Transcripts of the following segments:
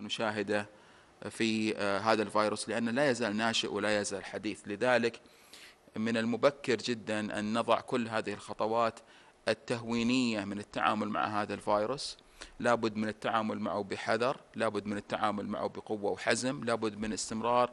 ونشاهده في هذا الفيروس لأنه لا يزال ناشئ ولا يزال حديث. لذلك من المبكر جدا أن نضع كل هذه الخطوات التهوينية من التعامل مع هذا الفيروس. لابد من التعامل معه بحذر لابد من التعامل معه بقوة وحزم لابد من استمرار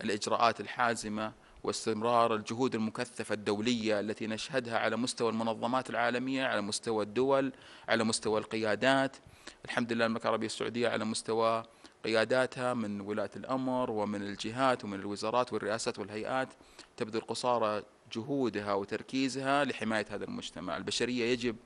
الإجراءات الحازمة واستمرار الجهود المكثفة الدولية التي نشهدها على مستوى المنظمات العالمية على مستوى الدول على مستوى القيادات. الحمد لله المملكة العربية السعودية على مستوى قياداتها من ولاة الأمر ومن الجهات ومن الوزارات والرئاسات والهيئات. تبذل قصارى جهودها وتركيزها لحماية هذا المجتمع. البشرية يجب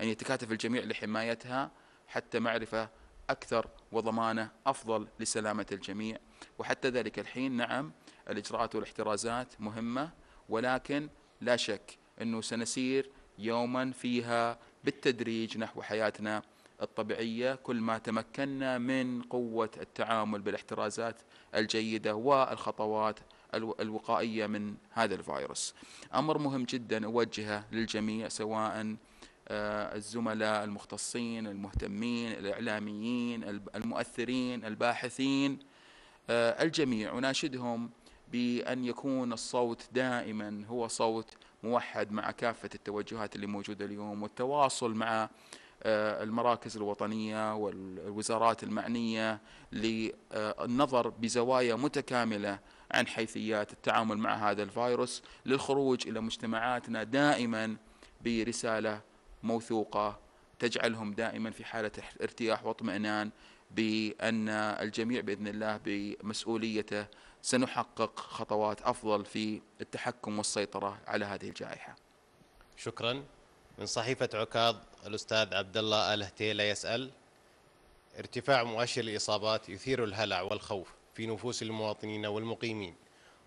أن يتكاتف الجميع لحمايتها حتى معرفة أكثر وضمانة أفضل لسلامة الجميع. وحتى ذلك الحين نعم الإجراءات والاحترازات مهمة ولكن لا شك أنه سنسير يوما فيها بالتدريج نحو حياتنا الطبيعية كل ما تمكنا من قوة التعامل بالاحترازات الجيدة والخطوات الوقائية من هذا الفيروس. أمر مهم جدا أوجهه للجميع سواء آه، الزملاء المختصين المهتمين الإعلاميين المؤثرين الباحثين آه، الجميع. أناشدهم بأن يكون الصوت دائما هو صوت موحد مع كافة التوجهات اللي موجودة اليوم والتواصل مع آه، المراكز الوطنية والوزارات المعنية للنظر بزوايا متكاملة عن حيثيات التعامل مع هذا الفيروس للخروج إلى مجتمعاتنا دائما برسالة موثوقة تجعلهم دائما في حالة ارتياح واطمئنان بأن الجميع بإذن الله بمسؤوليته سنحقق خطوات أفضل في التحكم والسيطرة على هذه الجائحة. شكرا. من صحيفة عكاظ الأستاذ عبد الله آل هتيلة يسأل ارتفاع مؤشر الإصابات يثير الهلع والخوف في نفوس المواطنين والمقيمين.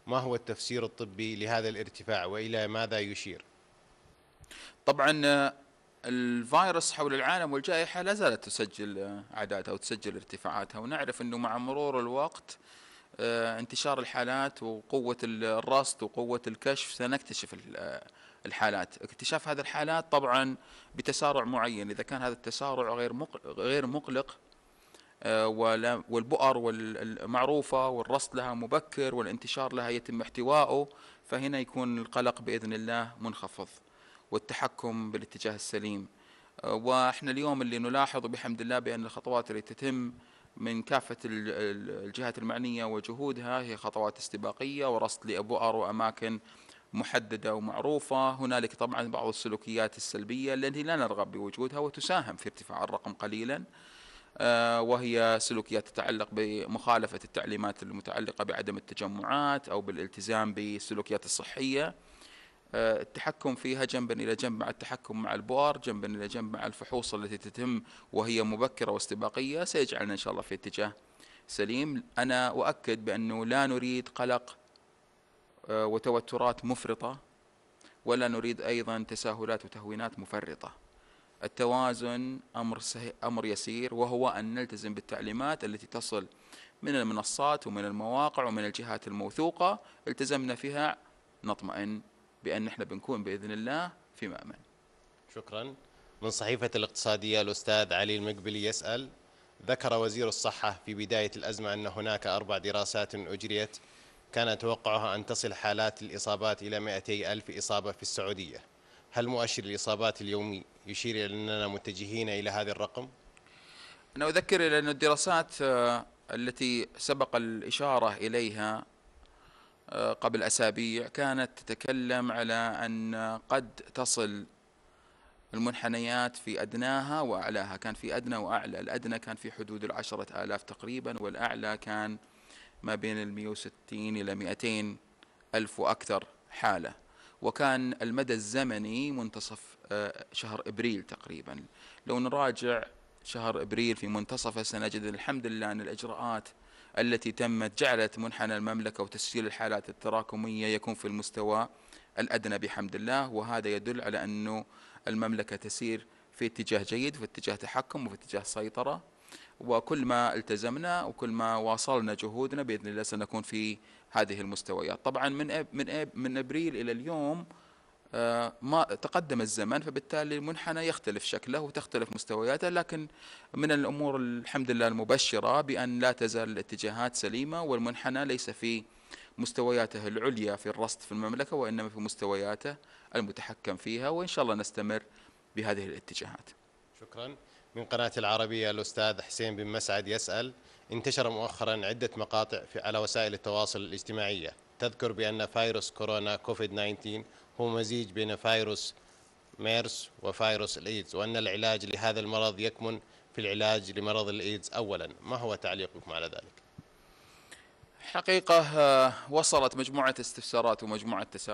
ما هو التفسير الطبي لهذا الارتفاع وإلى ماذا يشير؟ طبعا الفيروس حول العالم والجائحة لا زالت تسجل أعدادها وتسجل ارتفاعاتها ونعرف أنه مع مرور الوقت انتشار الحالات وقوة الرصد وقوة الكشف سنكتشف الحالات. اكتشاف هذه الحالات طبعا بتسارع معين. إذا كان هذا التسارع غير غير مقلق آه، والبؤر المعروفة والرصد لها مبكر والانتشار لها يتم احتوائه فهنا يكون القلق بإذن الله منخفض والتحكم بالاتجاه السليم. آه، وإحنا اليوم اللي نلاحظ بحمد الله بأن الخطوات اللي تتم من كافة الجهات المعنية وجهودها هي خطوات استباقية ورصد لأبؤر وأماكن محددة ومعروفة. هنالك طبعا بعض السلوكيات السلبية التي لا نرغب بوجودها وتساهم في ارتفاع الرقم قليلا آه، وهي سلوكيات تتعلق بمخالفة التعليمات المتعلقة بعدم التجمعات أو بالالتزام بالسلوكيات الصحية. التحكم فيها جنبا إلى جنب مع التحكم مع البؤر جنبا إلى جنب مع الفحوص التي تتم وهي مبكرة واستباقية. سيجعلنا إن شاء الله في اتجاه سليم. أنا أؤكد بأنه لا نريد قلق آه، وتوترات مفرطة ولا نريد أيضا تساهلات وتهوينات مفرطة. التوازن أمر, أمر يسير وهو أن نلتزم بالتعليمات التي تصل من المنصات ومن المواقع ومن الجهات الموثوقة. التزمنا فيها نطمئن. بأن إحنا بنكون بإذن الله في مأمن. شكرا. من صحيفة الاقتصادية الأستاذ علي المقبلي يسأل ذكر وزير الصحة في بداية الأزمة أن هناك أربع دراسات أجريت كان توقعها أن تصل حالات الإصابات إلى 200 ألف إصابة في السعودية. هل مؤشر الإصابات اليومي يشير إلى أننا متجهين إلى هذا الرقم؟ أنا أذكر أن الدراسات آه، التي سبق الإشارة إليها قبل أسابيع كانت تتكلم على أن قد تصل المنحنيات في أدناها وأعلاها. كان في أدنى وأعلى. الأدنى كان في حدود العشرة آلاف تقريبا والأعلى كان ما بين المئة وستين إلى مئتين ألف وأكثر حالة. وكان المدى الزمني منتصف آه، شهر إبريل تقريبا. لو نراجع شهر إبريل في منتصفه سنجد الحمد لله أن الإجراءات التي تمت جعلت منحنى المملكة وتسجيل الحالات التراكمية يكون في المستوى الأدنى بحمد الله. وهذا يدل على أنه المملكة تسير في اتجاه جيد في اتجاه تحكم وفي اتجاه سيطرة. وكل ما التزمنا وكل ما واصلنا جهودنا بإذن الله سنكون في هذه المستويات. طبعا من من من أبريل إلى اليوم ما تقدم الزمن فبالتالي المنحنى يختلف شكله وتختلف مستوياته لكن من الأمور الحمد لله المبشرة بأن لا تزال الاتجاهات سليمة والمنحنى ليس في مستوياته العليا في الرصد في المملكة وإنما في مستوياته المتحكم فيها وإن شاء الله نستمر بهذه الاتجاهات. شكرا. من قناة العربية الأستاذ حسين بن مسعد يسأل انتشر مؤخرا عدة مقاطع في على وسائل التواصل الاجتماعية تذكر بأن فيروس كورونا كوفيد 19 هو مزيج بين فيروس ميرس وفيروس الإيدز وأن العلاج لهذا المرض يكمن في العلاج لمرض الإيدز اولا. ما هو تعليقكم على ذلك؟ حقيقة آه، وصلت مجموعة استفسارات ومجموعة تساؤلات.